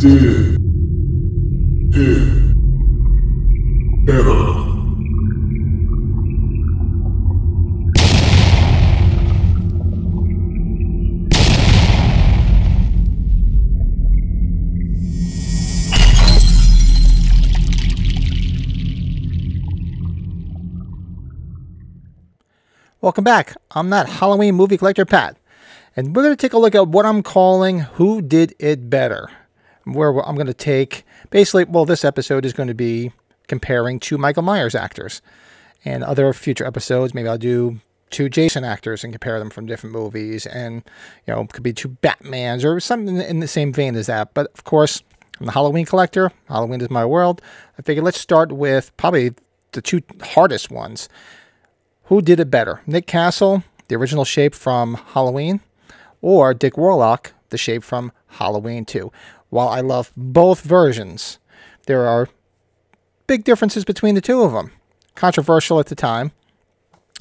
did it better? Welcome back. I'm that Halloween movie collector, Pat. And we're going to take a look at what I'm calling Who Did It Better? Where I'm going to take basically, well, this episode is going to be comparing two Michael Myers actors. And other future episodes, maybe I'll do two Jason actors and compare them from different movies. And, you know, could be two Batmans or something in the same vein as that. But of course, I'm the Halloween collector. Halloween is my world. I figured let's start with probably the two hardest ones. Who did it better? Nick Castle, the original shape from Halloween, or Dick Warlock, the shape from Halloween 2? While I love both versions, there are big differences between the two of them. Controversial at the time,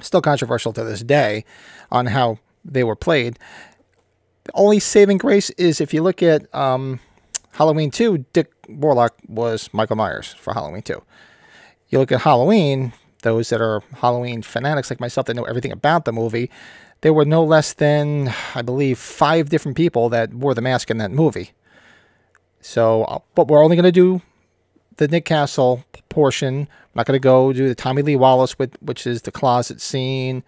still controversial to this day on how they were played. The only saving grace is if you look at um, Halloween 2, Dick Warlock was Michael Myers for Halloween 2. You look at Halloween, those that are Halloween fanatics like myself that know everything about the movie, there were no less than, I believe, five different people that wore the mask in that movie. So, uh, but we're only going to do the Nick Castle portion. I'm not going to go do the Tommy Lee Wallace, with, which is the closet scene,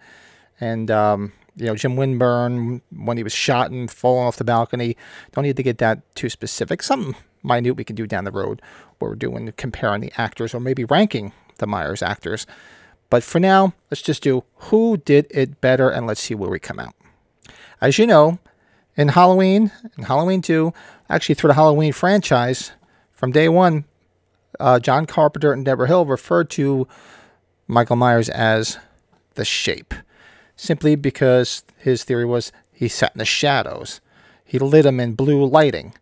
and um, you know Jim Winburn when he was shot and falling off the balcony. Don't need to get that too specific. Something minute we can do down the road where we're doing comparing the actors or maybe ranking the Myers actors. But for now, let's just do who did it better and let's see where we come out. As you know, in Halloween, and Halloween 2, actually through the Halloween franchise, from day one, uh, John Carpenter and Debra Hill referred to Michael Myers as the shape, simply because his theory was he sat in the shadows. He lit him in blue lighting.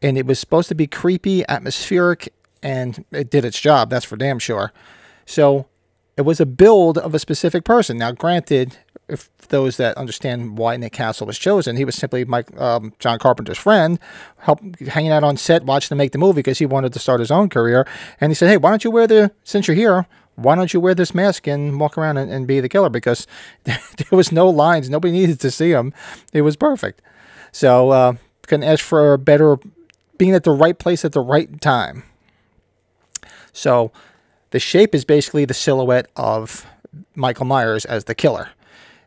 And it was supposed to be creepy, atmospheric, and it did its job. That's for damn sure. So it was a build of a specific person. Now, granted, if those that understand why Nick Castle was chosen, he was simply Mike um, John Carpenter's friend, help hanging out on set, watching him make the movie because he wanted to start his own career. And he said, "Hey, why don't you wear the since you're here? Why don't you wear this mask and walk around and, and be the killer? Because there was no lines, nobody needed to see him. It was perfect. So uh, ask for a better being at the right place at the right time. So the shape is basically the silhouette of Michael Myers as the killer.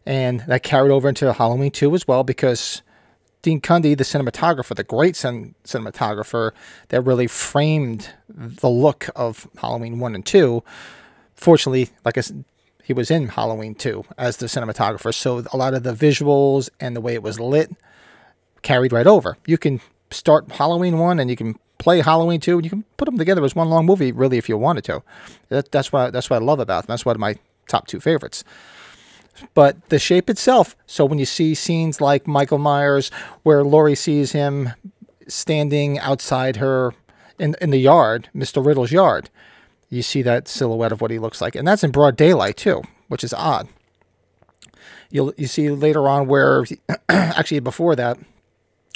And that carried over into Halloween 2 as well because Dean Cundey, the cinematographer, the great cin- cinematographer that really framed the look of Halloween 1 and 2, fortunately, like I said, he was in Halloween 2 as the cinematographer. So a lot of the visuals and the way it was lit carried right over. You can start Halloween 1 and you can play Halloween 2, and you can put them together as one long movie, really, if you wanted to. That, that's, what, that's what I love about them. That's one of my top two favorites. But the shape itself, so when you see scenes like Michael Myers, where Laurie sees him standing outside her in, in the yard, Mr. Riddle's yard, you see that silhouette of what he looks like. And that's in broad daylight, too, which is odd. You'll, you see later on where, actually before that,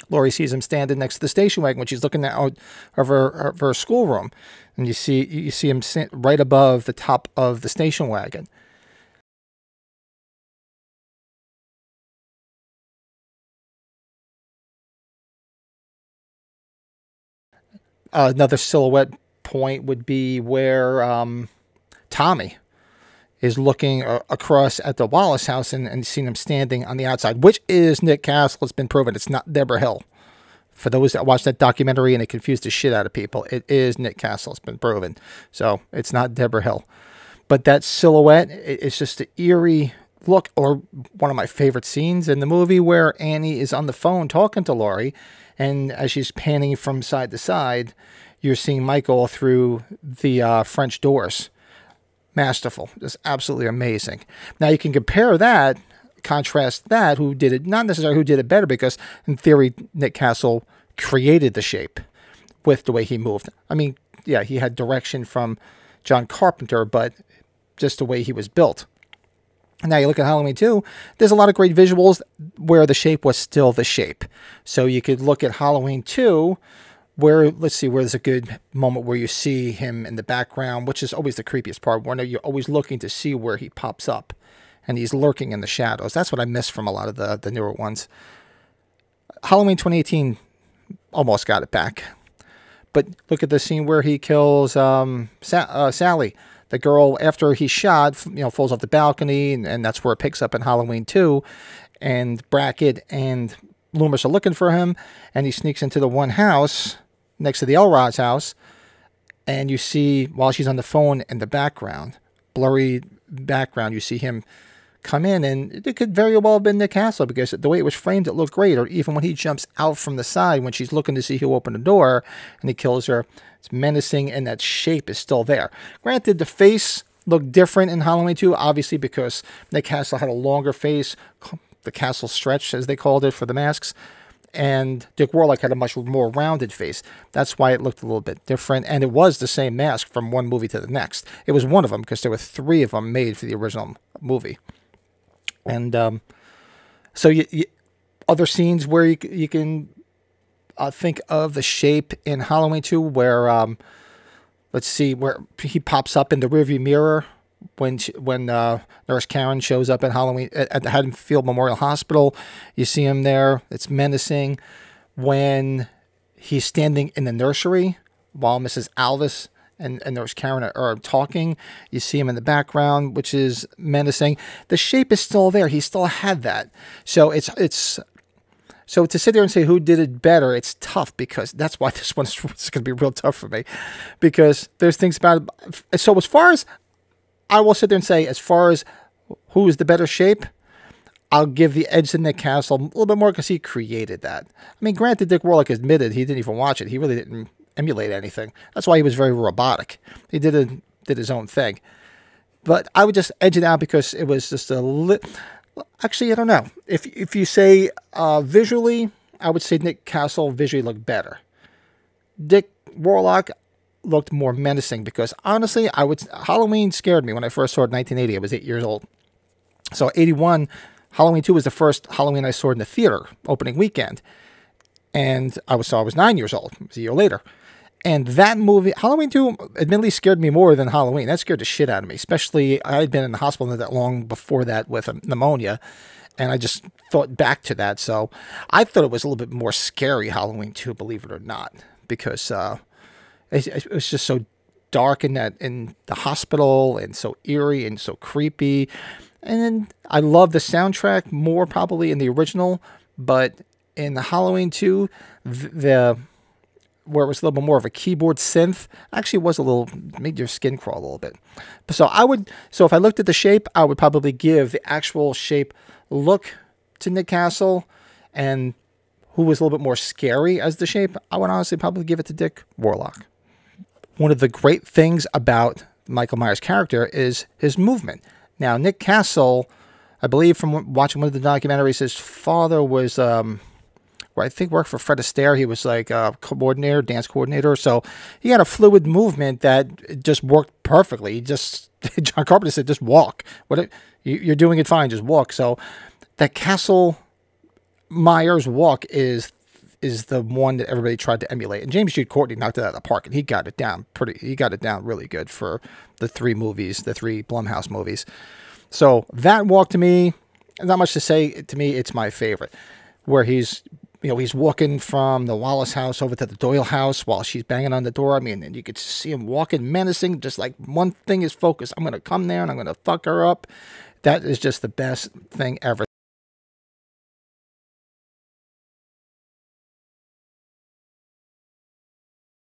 Laurie sees him standing next to the station wagon when she's looking out of her, of her schoolroom, and you see you see him right above the top of the station wagon. Uh, another silhouette point would be where um, Tommy is looking uh, across at the Wallace house and, and seeing him standing on the outside, which is Nick Castle. It's been proven. It's not Debra Hill. For those that watched that documentary and it confused the shit out of people, it is Nick Castle. It's been proven. So it's not Debra Hill. But that silhouette, it's just an eerie look, or one of my favorite scenes in the movie where Annie is on the phone talking to Laurie, and as she's panning from side to side, you're seeing Michael through the uh, French doors masterful, just absolutely amazing. Now you can compare that, contrast that, who did it, not necessarily who did it better, because in theory, Nick Castle created the shape with the way he moved. I mean, yeah, he had direction from John Carpenter, but just the way he was built. Now you look at Halloween 2, there's a lot of great visuals where the shape was still the shape. So you could look at Halloween 2 where let's see where there's a good moment where you see him in the background which is always the creepiest part where you're always looking to see where he pops up and he's lurking in the shadows. That's what i miss from a lot of the the newer ones. Halloween 2018 almost got it back. But look at the scene where he kills um, Sa- uh, sally the girl after he's shot you know falls off the balcony and, and that's where it picks up in halloween 2 and brackett and loomis are looking for him and he sneaks into the one house next to the elrod's house and you see while she's on the phone in the background blurry background you see him come in and it could very well have been nick castle because the way it was framed it looked great or even when he jumps out from the side when she's looking to see who opened the door and he kills her it's menacing and that shape is still there granted the face looked different in halloween 2 obviously because nick castle had a longer face the castle stretch as they called it for the masks and Dick Warlock had a much more rounded face. That's why it looked a little bit different. And it was the same mask from one movie to the next. It was one of them because there were three of them made for the original movie. And um, so, you, you, other scenes where you, you can uh, think of the shape in Halloween 2, where, um, let's see, where he pops up in the rearview mirror when she, when uh, Nurse Karen shows up at Halloween at the Haddonfield Memorial Hospital. You see him there. It's menacing. When he's standing in the nursery while Mrs. Alves and, and Nurse Karen are, are talking, you see him in the background, which is menacing. The shape is still there. He still had that. So it's it's so to sit there and say who did it better, it's tough because that's why this one's going to be real tough for me, because there's things about it. So as far as I will sit there and say, as far as who is the better shape, I'll give the edge to Nick Castle a little bit more because he created that. I mean, granted, Dick Warlock admitted he didn't even watch it. He really didn't emulate anything. That's why he was very robotic. He did a, did his own thing. But I would just edge it out because it was just a lit. Actually, I don't know. If if you say uh, visually, I would say Nick Castle visually looked better. Dick Warlock, looked more menacing because honestly, I would Halloween scared me when I first saw it in 1980. I was eight years old. So 81, Halloween 2 was the first Halloween I saw in the theater opening weekend. And I was so I was nine years old. It was a year later. And that movie, Halloween 2, admittedly scared me more than Halloween. That scared the shit out of me, especially I had been in the hospital not that long before that with pneumonia. And I just thought back to that. So I thought it was a little bit more scary, Halloween 2, believe it or not, because uh, it, it was just so dark in that in the hospital and so eerie and so creepy. And then I love the soundtrack more probably in the original, but in the Halloween 2, the, the where it was a little bit more of a keyboard synth actually was a little made your skin crawl a little bit. So I would so if I looked at the shape, I would probably give the actual shape look to Nick Castle and who was a little bit more scary as the shape, I would honestly probably give it to Dick Warlock one of the great things about Michael Myers' character is his movement. Now, Nick Castle, I believe from watching one of the documentaries, his father was, um, I think, worked for Fred Astaire. He was like a coordinator, dance coordinator. So he had a fluid movement that just worked perfectly. He just John Carpenter said, just walk. What you're doing it fine, just walk. So that Castle Myers walk is is the one that everybody tried to emulate. And James Jude Courtney knocked it out of the park, and he got it down pretty. He got it down really good for the three movies, the three Blumhouse movies. So that walk to me, not much to say. To me, it's my favorite, where he's you know, he's walking from the Wallace house over to the Doyle house while she's banging on the door. I mean, and you could see him walking menacing, just like one thing is focused. I'm going to come there and I'm going to fuck her up. That is just the best thing ever.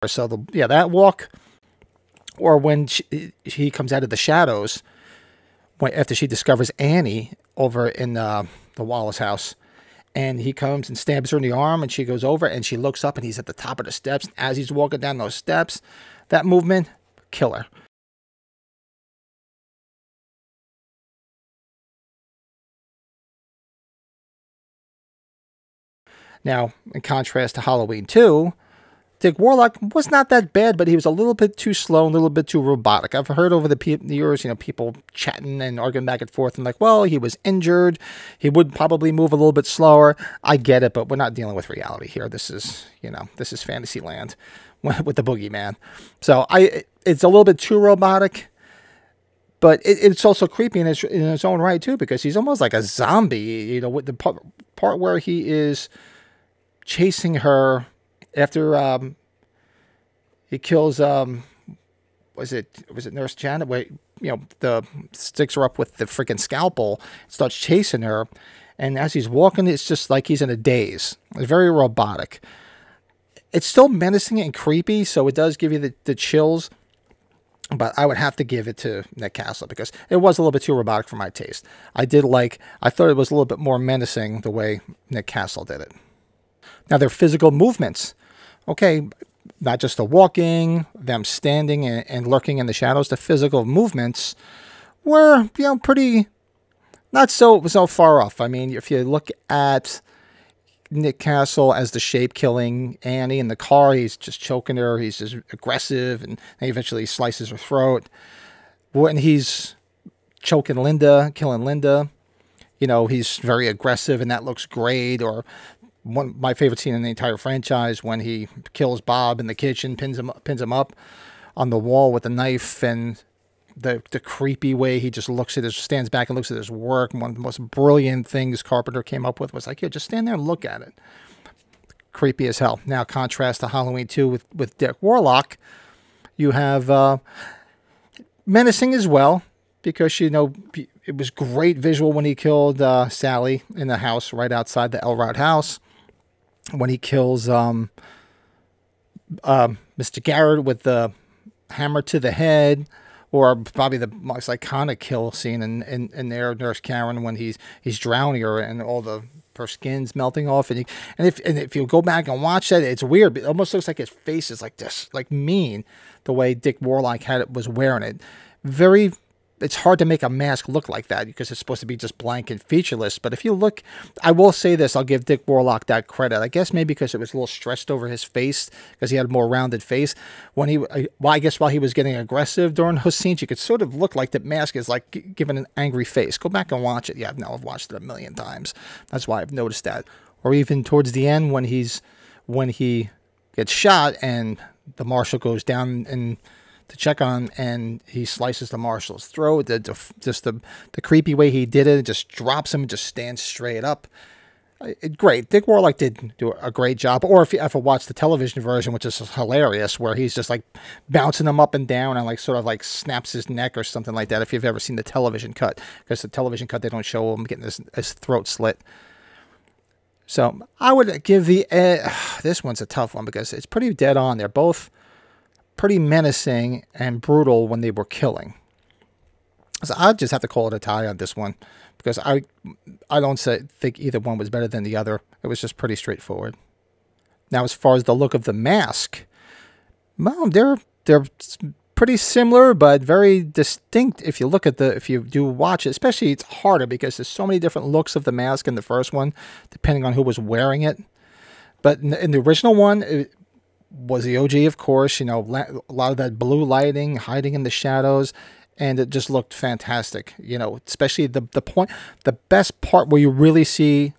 So the yeah that walk, or when she, he comes out of the shadows, when after she discovers Annie over in uh, the Wallace house, and he comes and stabs her in the arm, and she goes over and she looks up, and he's at the top of the steps. As he's walking down those steps, that movement, killer. Now, in contrast to Halloween 2, Dick Warlock was not that bad, but he was a little bit too slow, and a little bit too robotic. I've heard over the, years, you know, people chatting and arguing back and forth, and like, well, he was injured, he would probably move a little bit slower. I get it, but we're not dealing with reality here. This is, you know, this is fantasy land with the boogeyman. So I, it's a little bit too robotic but it, it's also creepy in its, in its own right too because he's almost like a zombie you know with the part where he is chasing her after um, he kills um, was it was it Nurse Janet? Wait, you know, the sticks her up with the freaking scalpel, starts chasing her, and as he's walking, it's just like he's in a daze. It's very robotic. It's still menacing and creepy, so it does give you the, the chills. But I would have to give it to Nick Castle because it was a little bit too robotic for my taste. I did like, I thought it was a little bit more menacing the way Nick Castle did it. Now, their physical movements okay, not just the walking, them standing and, and lurking in the shadows, the physical movements were, you know, pretty not so so far off. I mean, if you look at Nick Castle as the shape killing Annie in the car, he's just choking her, he's just aggressive, and he eventually slices her throat. When he's choking Linda, killing Linda, you know, he's very aggressive and that looks great. Or one my favorite scene in the entire franchise when he kills Bob in the kitchen, pins him pins him up on the wall with a knife, and the the creepy way he just looks at his stands back and looks at his work. One of the most brilliant things Carpenter came up with was like, yeah, just stand there and look at it. Creepy as hell. Now contrast to Halloween 2 with with Dick Warlock, you have uh, menacing as well because you know it was great visual when he killed uh, Sally in the house right outside the Elrod house when he kills um, uh, Mr. Garrett with the hammer to the head, or probably the most iconic kill scene in, in, in there, Nurse Karen, when he's he's drowning her and all the her skin's melting off, and he, and if and if you go back and watch that, it's weird. It almost looks like his face is like this, like mean, the way Dick Warlock had it was wearing it. Very it's hard to make a mask look like that because it's supposed to be just blank and featureless. But if you look, I will say this, I'll give Dick Warlock that credit. I guess maybe because it was a little stretched over his face because he had a more rounded face. When he, well, I guess while he was getting aggressive during those scenes, you could sort of look like the mask is like giving an angry face. Go back and watch it. Yeah, now I've watched it a million times. That's why I've noticed that. Or even towards the end when he's when he gets shot and the marshal goes down and to check on, and he slices the marshal's throat. The, the, just the the creepy way he did it, just drops him and just stands straight up. It, great. Dick Warlock did do a great job. Or if you ever watch the television version, which is hilarious, where he's just like bouncing him up and down and like sort of like snaps his neck or something like that. If you've ever seen the television cut, because the television cut they don't show him getting his, his throat slit. So I would give the uh, this one's a tough one because it's pretty dead on. They're both pretty menacing and brutal when they were killing. So I just have to call it a tie on this one because I I don't say, think either one was better than the other. It was just pretty straightforward. Now, as far as the look of the mask, well, they're they're pretty similar but very distinct if you look at the if you do watch it especially it's harder because there's so many different looks of the mask in the first one depending on who was wearing it but in the, in the original one it, was the OG, of course. You know, a lot of that blue lighting, hiding in the shadows, and it just looked fantastic. You know, especially the the point, the best part where you really see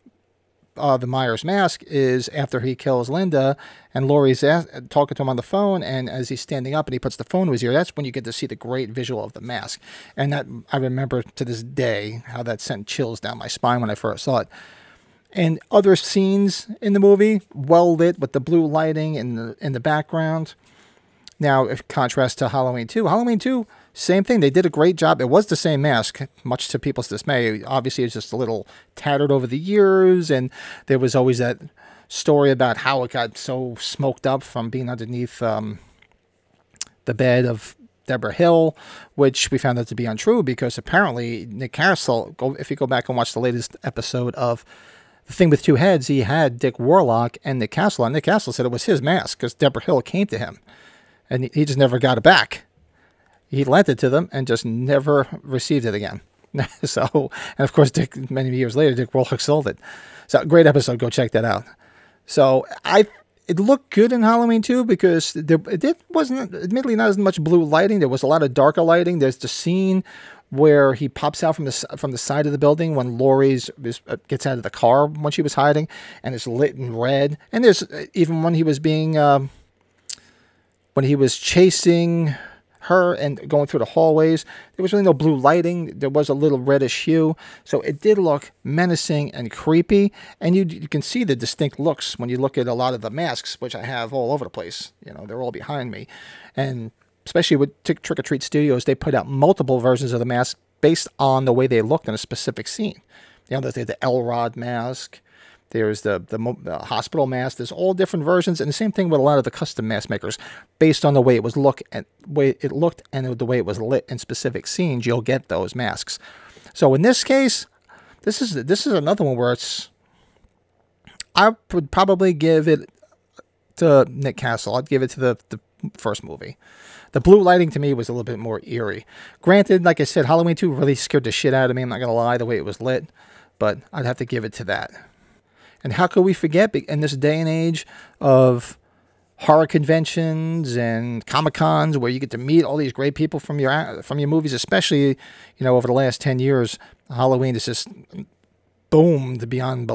uh, the Myers mask is after he kills Linda, and Laurie's talking to him on the phone, and as he's standing up and he puts the phone to his ear, that's when you get to see the great visual of the mask. And that I remember to this day how that sent chills down my spine when I first saw it and other scenes in the movie well lit with the blue lighting in the in the background. Now, if contrast to Halloween 2, Halloween 2, same thing. They did a great job. It was the same mask, much to people's dismay. Obviously, it's just a little tattered over the years, and there was always that story about how it got so smoked up from being underneath um, the bed of Debra Hill, which we found out to be untrue because apparently Nick Castle, if you go back and watch the latest episode of the thing with two heads, he had Dick Warlock and Nick Castle. And Nick Castle said it was his mask because Debra Hill came to him. And he just never got it back. He lent it to them and just never received it again. so, and of course, Dick, many years later, Dick Warlock sold it. So, great episode. Go check that out. So, I, it looked good in Halloween too because there, it wasn't, admittedly, not as much blue lighting. There was a lot of darker lighting. There's the scene where he pops out from the from the side of the building when Laurie's uh, gets out of the car when she was hiding, and it's lit in red. And there's uh, even when he was being um, when he was chasing her and going through the hallways. There was really no blue lighting. There was a little reddish hue. So it did look menacing and creepy. And you, you can see the distinct looks when you look at a lot of the masks, which I have all over the place. You know, they're all behind me. And especially with Trick or Treat Studios, they put out multiple versions of the mask based on the way they looked in a specific scene. You know, there's the Elrod mask. There's the, the, the hospital mask. There's all different versions, and the same thing with a lot of the custom mask makers, based on the way it was look and way it looked and the way it was lit in specific scenes. You'll get those masks. So in this case, this is this is another one where it's. I would probably give it to Nick Castle. I'd give it to the, the first movie. The blue lighting to me was a little bit more eerie. Granted, like I said, Halloween 2 really scared the shit out of me. I'm not going to lie, the way it was lit. But I'd have to give it to that. And how could we forget in this day and age of horror conventions and comic cons where you get to meet all these great people from your from your movies, especially you know over the last ten years, Halloween is just boomed beyond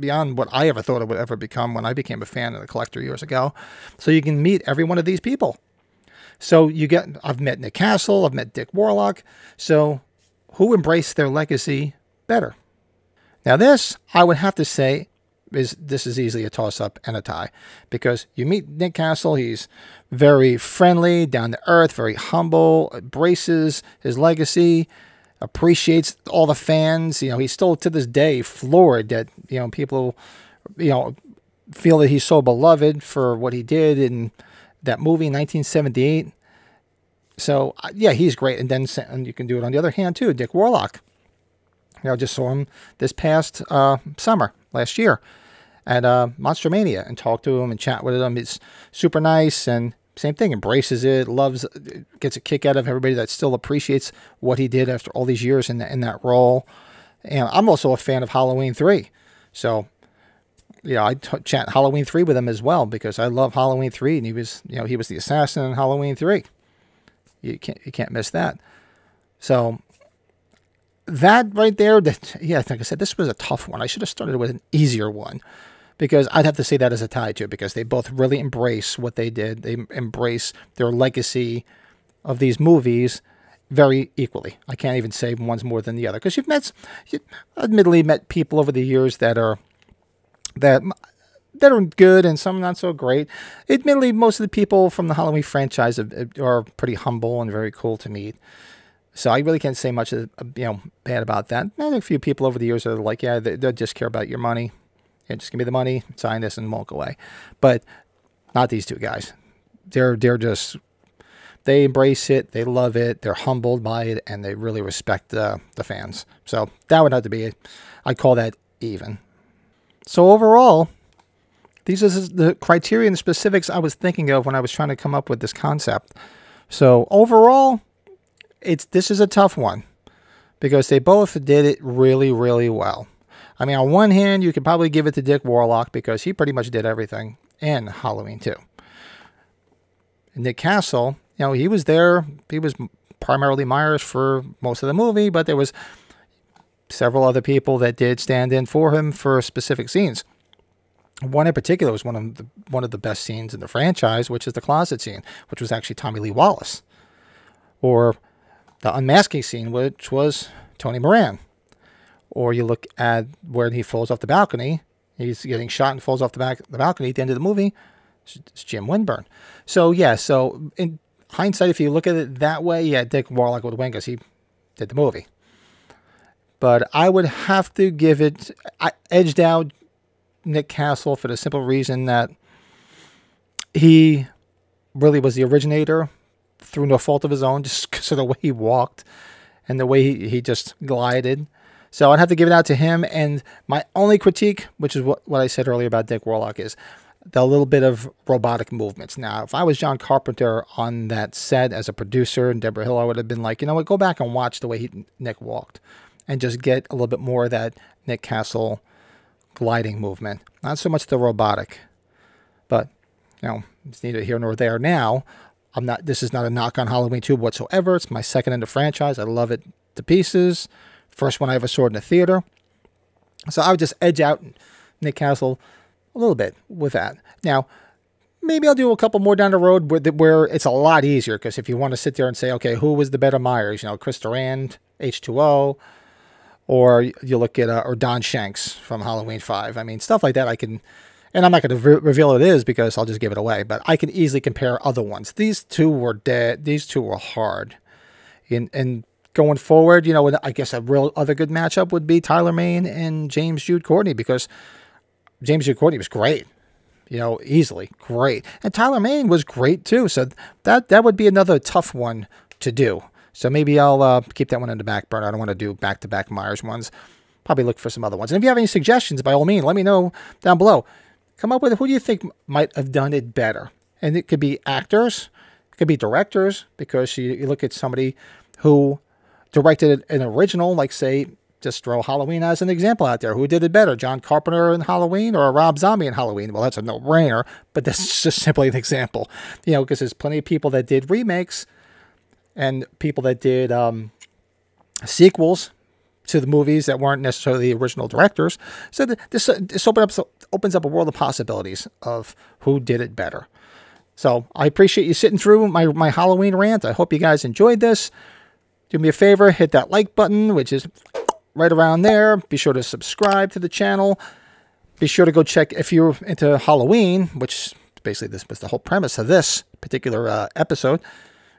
beyond what I ever thought it would ever become when I became a fan and a collector years ago. So you can meet every one of these people. So you get I've met Nick Castle, I've met Dick Warlock. So who embraced their legacy better? Now, this, I would have to say, is this is easily a toss up and a tie because you meet Nick Castle. He's very friendly, down to earth, very humble, embraces his legacy, appreciates all the fans. You know, he's still to this day floored that you know people, you know, feel that he's so beloved for what he did in that movie in 1978. So uh, yeah, he's great. And then and you can do it on the other hand too, Dick Warlock. You know, just saw him this past uh, summer last year at uh, Monster Mania and talked to him and chat with him. It's super nice and same thing, embraces it, loves, gets a kick out of everybody that still appreciates what he did after all these years in, in that role. And I'm also a fan of Halloween 3. So, yeah, I t- chat Halloween 3 with him as well because I love Halloween 3 and he was, you know, he was the assassin in Halloween 3. You can't, you can't miss that. So, that right there, that yeah, like I said, this was a tough one. I should have started with an easier one because I'd have to say that as a tie too, because they both really embrace what they did. They embrace their legacy of these movies very equally. I can't even say one's more than the other because you've met, you admittedly met people over the years that are that that are good and some not so great. Admittedly, most of the people from the Halloween franchise are, are pretty humble and very cool to meet. So I really can't say much, uh, you know, bad about that. And a few people over the years are like, yeah, they, they just care about your money. Yeah, just give me the money, sign this, and walk away. But not these two guys. They're they're just they embrace it, they love it, they're humbled by it, and they really respect uh, the fans. So that would have to be, it. I call that even. So overall, these are the criteria and the specifics I was thinking of when I was trying to come up with this concept. So overall, it's this is a tough one because they both did it really, really well. I mean, on one hand, you could probably give it to Dick Warlock because he pretty much did everything in Halloween 2. Nick Castle, you know, he was there. He was primarily Myers for most of the movie, but there was several other people that did stand in for him for specific scenes. One in particular was one of the one of the best scenes in the franchise, which is the closet scene, which was actually Tommy Lee Wallace. Or the unmasking scene, which was Tony Moran. Or you look at where he falls off the balcony. He's getting shot and falls off the back the balcony at the end of the movie. It's Jim Winburn. So yeah, so in hindsight, if you look at it that way, yeah, Dick Warlock would win because he did the movie. But I would have to give it. I edged out Nick Castle for the simple reason that he really was the originator through no fault of his own, just because of the way he walked and the way he, he just glided. So I'd have to give it out to him. And my only critique, which is what, what I said earlier about Dick Warlock, is the little bit of robotic movements. Now, if I was John Carpenter on that set as a producer and Debra Hill, I would have been like, you know what, go back and watch the way he, Nick walked and just get a little bit more of that Nick Castle gliding movement. Not so much the robotic But you know, it's neither here nor there now. I'm not. This is not a knock on Halloween 2 whatsoever. It's my second in the franchise. I love it to pieces. First one I ever saw in the theater. So I would just edge out Nick Castle a little bit with that. Now, maybe I'll do a couple more down the road where, where it's a lot easier because if you want to sit there and say, okay, who was the better Myers? You know, Chris Durand, H2O, or you look at uh, or Don Shanks from Halloween Five. I mean, stuff like that. I can, and I'm not going to re- reveal it is because I'll just give it away. But I can easily compare other ones. These two were dead. These two were hard. And and going forward, you know, I guess a real other good matchup would be Tyler Mane and James Jude Courtney because James Jude Courtney was great. You know, easily great, and Tyler Mane was great too. So that that would be another tough one to do. So maybe I'll uh, keep that one in the back burner. I don't want to do back to back Myers ones. Probably look for some other ones. And if you have any suggestions, by all means, let me know down below. Come up with who do you think might have done it better, and it could be actors, it could be directors, because you, you look at somebody who directed an original, like say just throw Halloween as an example out there. Who did it better, John Carpenter in Halloween or Rob Zombie in Halloween? Well, that's a no-brainer, but this is just simply an example. You know, because there's plenty of people that did remakes and people that did um, sequels to the movies that weren't necessarily the original directors. So this this opens up opens up a world of possibilities of who did it better. So I appreciate you sitting through my my Halloween rant. I hope you guys enjoyed this. Do me a favor, hit that like button, which is right around there. Be sure to subscribe to the channel. Be sure to go check if you're into Halloween, which basically this was the whole premise of this particular uh, episode.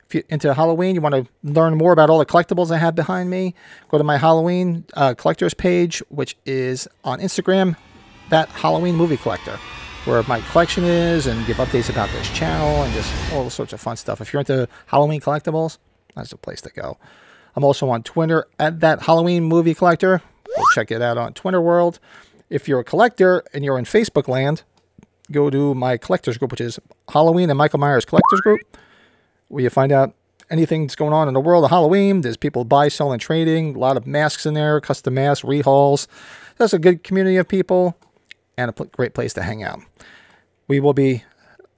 If you're into Halloween, you want to learn more about all the collectibles I have behind me, go to my Halloween uh, collectors page, which is on Instagram, that Halloween movie collector, where my collection is and give updates about this channel and just all sorts of fun stuff. If you're into Halloween collectibles, that's the place to go. I'm also on Twitter at that Halloween movie collector. Go check it out on Twitter World. If you're a collector and you're in Facebook land, go to my collectors group, which is Halloween and Michael Myers Collectors Group, where you find out anything that's going on in the world of Halloween. There's people buy, selling, and trading, a lot of masks in there, custom masks, rehauls. That's a good community of people and a great place to hang out. We will be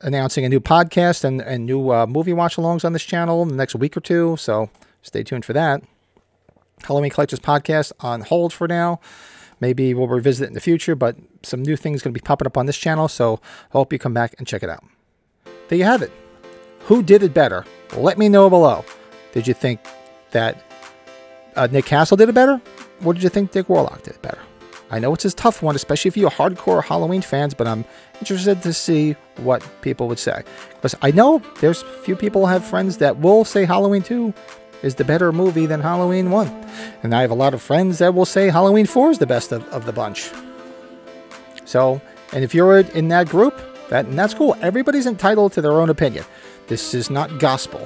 announcing a new podcast and, and new uh, movie watch alongs on this channel in the next week or two. So Stay tuned for that. Halloween Collectors Podcast on hold for now. Maybe we'll revisit it in the future, but some new things going to be popping up on this channel, so I hope you come back and check it out. There you have it. Who did it better? Let me know below. Did you think that uh, Nick Castle did it better? Or did you think Dick Warlock did it better? I know it's a tough one, especially if you're hardcore Halloween fans, but I'm interested to see what people would say. Because I know there's a few people have friends that will say Halloween 2 is the better movie than Halloween 1. And I have a lot of friends that will say Halloween 4 is the best of, of the bunch. So, and if you're in that group, that and that's cool. Everybody's entitled to their own opinion. This is not gospel.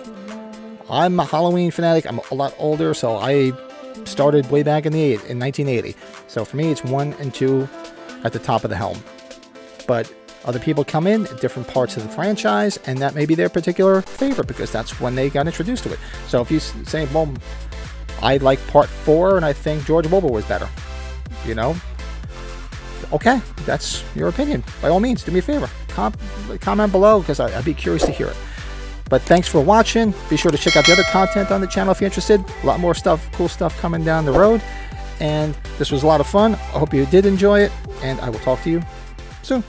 I'm a Halloween fanatic. I'm a lot older, so I started way back in the in 1980. So for me, it's one and two at the top of the helm. But other people come in at different parts of the franchise, and that may be their particular favorite because that's when they got introduced to it. So if you say, well, I like part four and I think George Wilbur was better, you know, okay, that's your opinion. By all means, do me a favor. Com- comment below because I'd be curious to hear it. But thanks for watching. Be sure to check out the other content on the channel if you're interested. A lot more stuff, cool stuff coming down the road. And this was a lot of fun. I hope you did enjoy it, and I will talk to you soon.